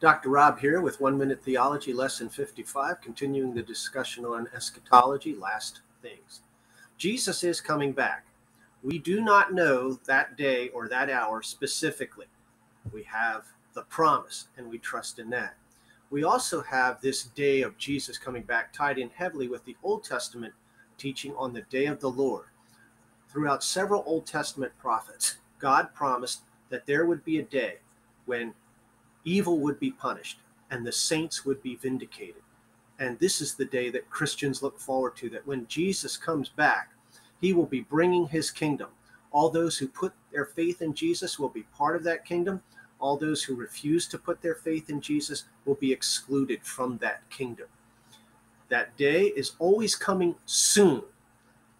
Dr. Rob here with One Minute Theology, Lesson 55, continuing the discussion on eschatology, last things. Jesus is coming back. We do not know that day or that hour specifically. We have the promise, and we trust in that. We also have this day of Jesus coming back tied in heavily with the Old Testament teaching on the day of the Lord. Throughout several Old Testament prophets, God promised that there would be a day when evil would be punished and the saints would be vindicated. And this is the day that Christians look forward to that when Jesus comes back, he will be bringing his kingdom. All those who put their faith in Jesus will be part of that kingdom. All those who refuse to put their faith in Jesus will be excluded from that kingdom. That day is always coming soon,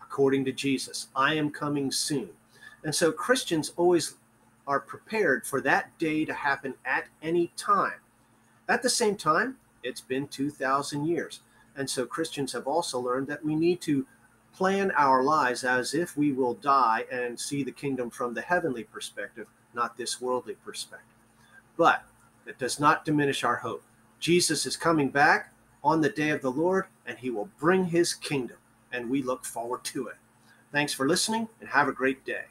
according to Jesus. I am coming soon. And so Christians always are prepared for that day to happen at any time. At the same time, it's been 2,000 years. And so Christians have also learned that we need to plan our lives as if we will die and see the kingdom from the heavenly perspective, not this worldly perspective. But it does not diminish our hope. Jesus is coming back on the day of the Lord, and he will bring his kingdom, and we look forward to it. Thanks for listening, and have a great day.